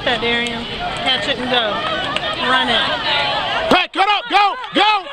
Get that, Darian. Catch it and go. Run it. Hey, cut up, go, go!